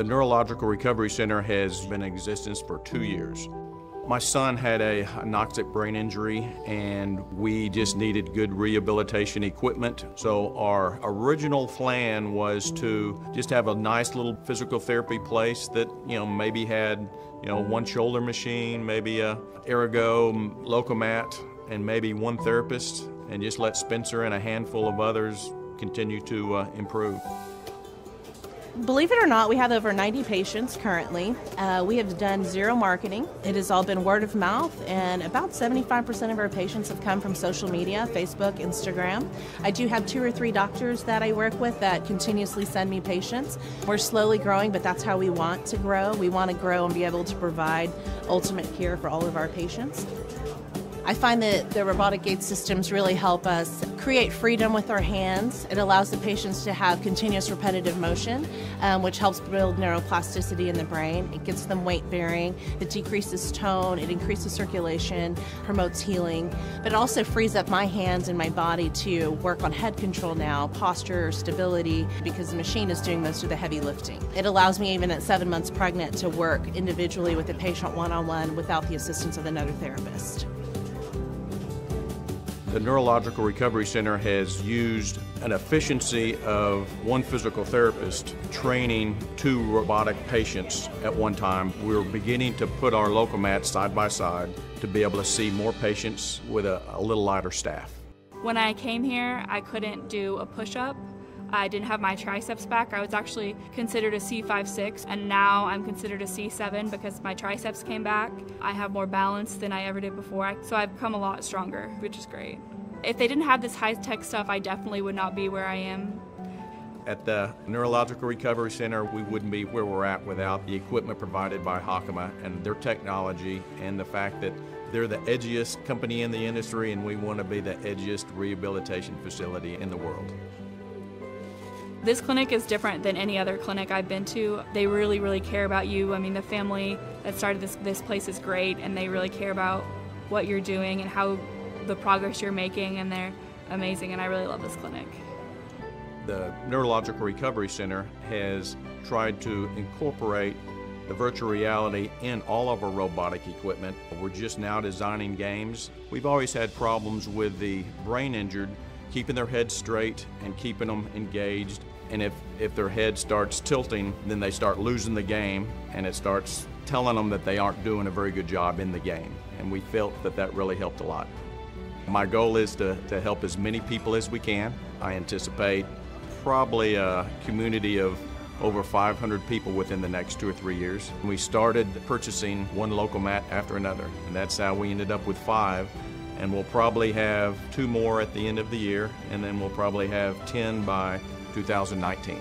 The Neurological Recovery Center has been in existence for two years. My son had a anoxic brain injury and we just needed good rehabilitation equipment. So our original plan was to just have a nice little physical therapy place that, you know, maybe had, you know, one shoulder machine, maybe a Erigo lokomat, and maybe one therapist, and just let Spencer and a handful of others continue to uh, improve. Believe it or not, we have over 90 patients currently. Uh, we have done zero marketing. It has all been word of mouth, and about 75% of our patients have come from social media Facebook, Instagram. I do have two or three doctors that I work with that continuously send me patients. We're slowly growing, but that's how we want to grow. We want to grow and be able to provide ultimate care for all of our patients. I find that the robotic gait systems really help us create freedom with our hands. It allows the patients to have continuous repetitive motion, um, which helps build neuroplasticity in the brain. It gets them weight bearing, it decreases tone, it increases circulation, promotes healing, but it also frees up my hands and my body to work on head control now, posture, stability, because the machine is doing most of the heavy lifting. It allows me, even at seven months pregnant, to work individually with a patient one on one without the assistance of another therapist. The Neurological Recovery Center has used an efficiency of one physical therapist training two robotic patients at one time. We're beginning to put our Lokomat side by side to be able to see more patients with a, a little lighter staff. When I came here, I couldn't do a push up. I didn't have my triceps back. I was actually considered a C5-6 and now I'm considered a C7 because my triceps came back. I have more balance than I ever did before, so I've become a lot stronger, which is great. If they didn't have this high-tech stuff, I definitely would not be where I am. At the Neurological Recovery Center, we wouldn't be where we're at without the equipment provided by Hocoma and their technology and the fact that they're the edgiest company in the industry and we want to be the edgiest rehabilitation facility in the world. This clinic is different than any other clinic I've been to. They really, really care about you. I mean, the family that started this, this place is great, and they really care about what you're doing and how the progress you're making, and they're amazing, and I really love this clinic. The Neurological Recovery Center has tried to incorporate the virtual reality in all of our robotic equipment. We're just now designing games. We've always had problems with the brain injured keeping their head straight and keeping them engaged. And if, if their head starts tilting, then they start losing the game and it starts telling them that they aren't doing a very good job in the game. And we felt that that really helped a lot. My goal is to, to help as many people as we can. I anticipate probably a community of over 500 people within the next two or three years. We started purchasing one Lokomat after another, and that's how we ended up with five and we'll probably have two more at the end of the year, and then we'll probably have 10 by 2019.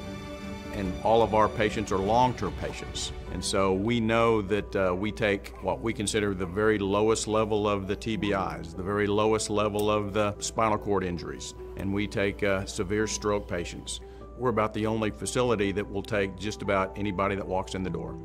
And all of our patients are long-term patients. And so we know that uh, we take what we consider the very lowest level of the TBIs, the very lowest level of the spinal cord injuries, and we take uh, severe stroke patients. We're about the only facility that will take just about anybody that walks in the door.